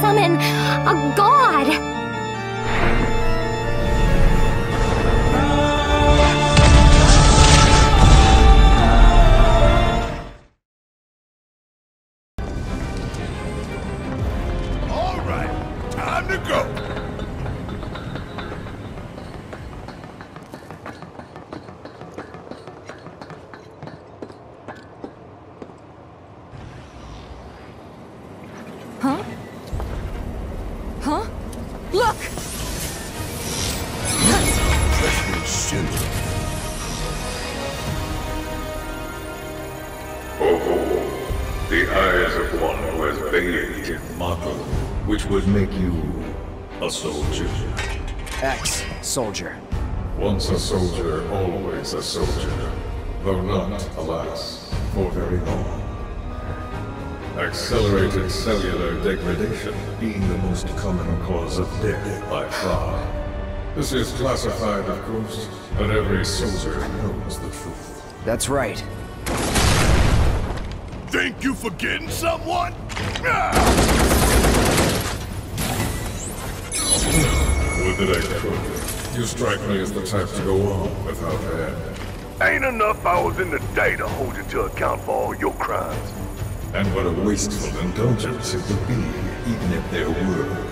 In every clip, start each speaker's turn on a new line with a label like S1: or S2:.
S1: summon a god.
S2: Look!
S3: Freshman Shinra.
S4: Oh, the eyes of one who has bathed in Mako, which would make you a soldier.
S5: Ex soldier.
S4: Once a soldier, always a soldier. Though not, alas, for very long. Accelerated cellular degradation being the most common cause of death by far. This is classified, of course, but every soldier knows the truth.
S5: That's right.
S3: Think you forgetting someone? Ah!
S4: Would that I could. You strike me as the type to go on without end.
S3: Ain't enough hours in the day to hold you to account for all your crimes.
S4: And what a wasteful indulgence it would be, even if there were.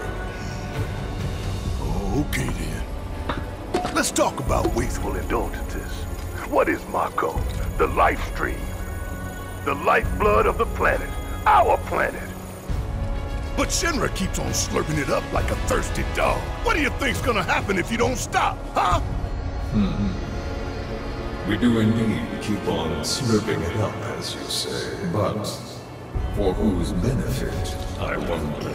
S3: Okay then. Let's talk about wasteful indulgences. What is Mako? The Lifestream. The lifeblood of the planet. Our planet. But Shinra keeps on slurping it up like a thirsty dog. What do you think's gonna happen if you don't stop, huh? Hmm.
S4: We do indeed keep on slurping it up, as you say. But for whose benefit, I wonder.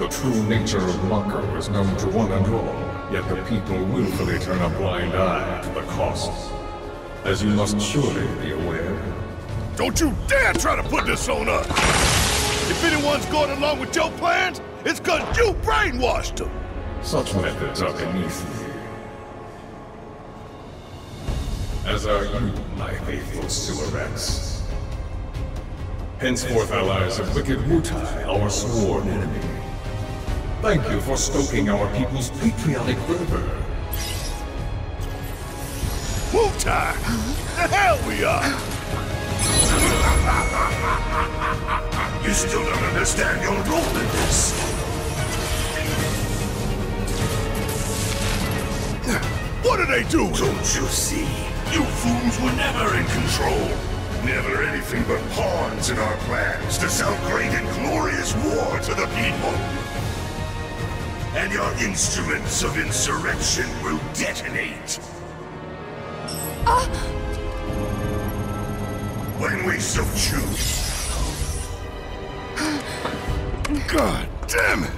S4: The true nature of Mako is known to one and all, yet the people willfully turn a blind eye to the costs. As you must surely be aware.
S3: Don't you dare try to put this on us! If anyone's going along with your plans, it's cause you brainwashed them!
S4: Such methods are beneath me. As are you, my faithful Suarex. Henceforth allies of wicked Wutai, our sworn enemy. Thank you for stoking our people's patriotic fervor.
S3: Wutai! The hell we are!
S6: You still don't understand your role in this.
S3: What are they doing?
S6: Don't you see? You fools were never in control. Never anything but pawns in our plans to sell great and glorious war to the people. And your instruments of insurrection will detonate. When we so choose.
S3: God damn it!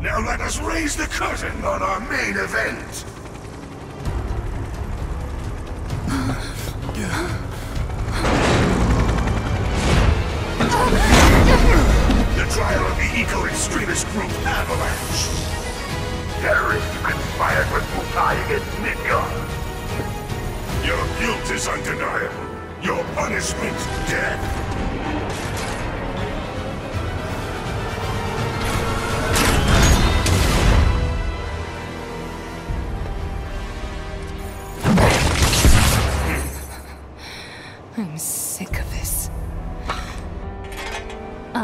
S6: Now let us raise the curtain on our main event. The trial of the eco-extremist group Avalanche. Terrorists conspired with Wutai against Midgar. Your guilt is undeniable. Your punishment, death.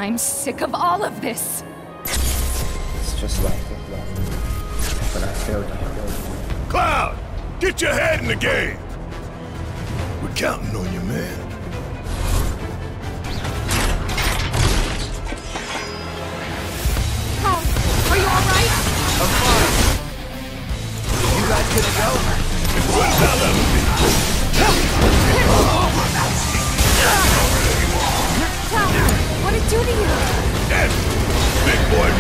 S2: I'm sick of all of this!
S7: It's just like it, love. But I failed you.
S3: Cloud! Get your head in the game! We're counting on you, man.
S1: How? Are you alright?
S5: I'm fine. You guys gonna go?
S3: What about that?
S1: Cloud, what did it do to you?
S3: Ed, big boy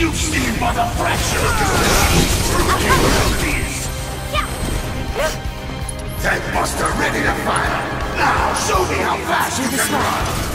S6: You've seen but a fraction of the capabilities! Tank Buster ready to fire! Now show me how fast you can run!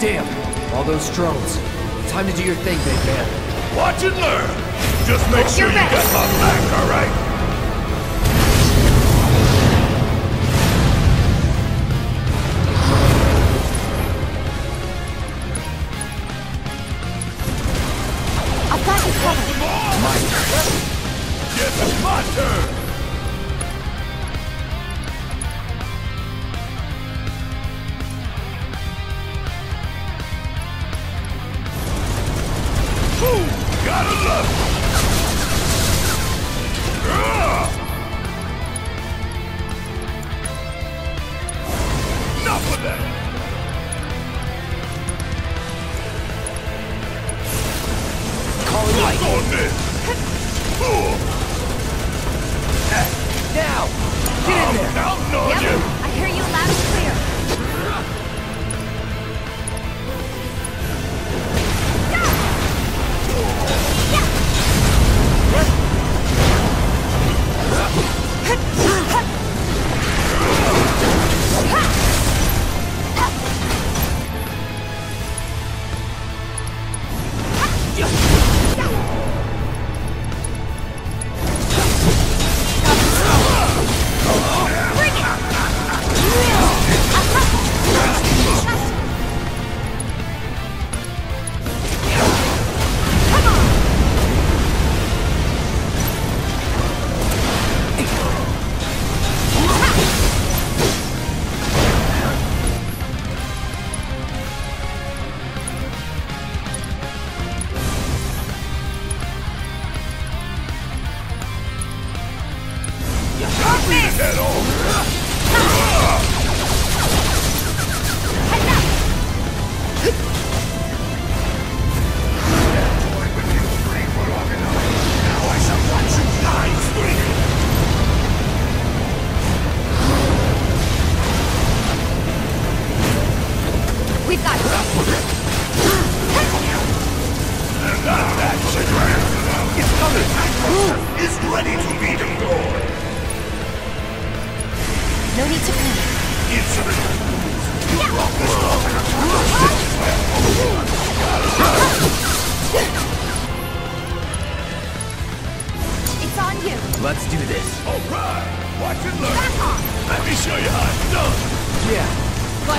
S3: Damn.
S5: All those drones. Time to do your thing, big man.
S3: Watch and learn. Just make sure you got
S1: best.
S3: my back, all right? On this?
S5: Now. Get in there.
S3: counting on
S1: Yep,
S3: you.
S1: I hear you loud and clear.
S3: Head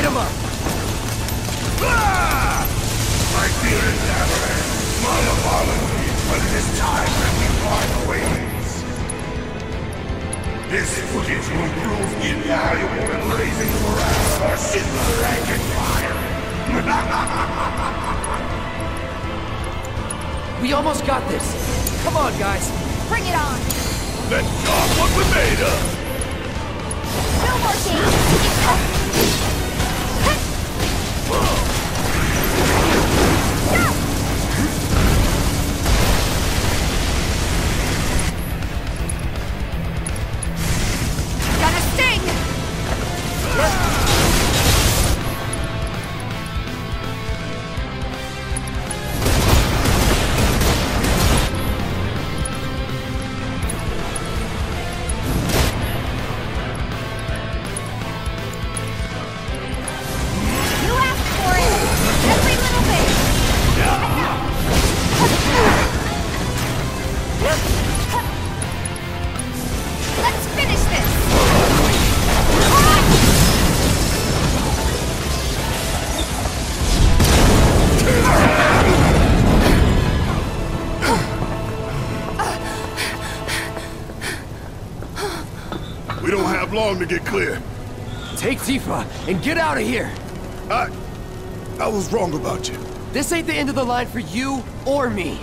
S5: him up.
S3: Ah!
S6: My fear is never My apologies, but it is time that we part ways. This footage will prove invaluable in raising the morale for Shinra rank and fire.
S5: We almost got this. Come on, guys.
S1: Bring it on.
S3: Let's talk what we're made of!
S1: No more games! Gonna sting! You asked for it! Every little bit! Let's finish this!
S3: We don't have long to get clear.
S5: Take Tifa and get out of here!
S3: I... I was wrong about you.
S5: This ain't the end of the line for you or me.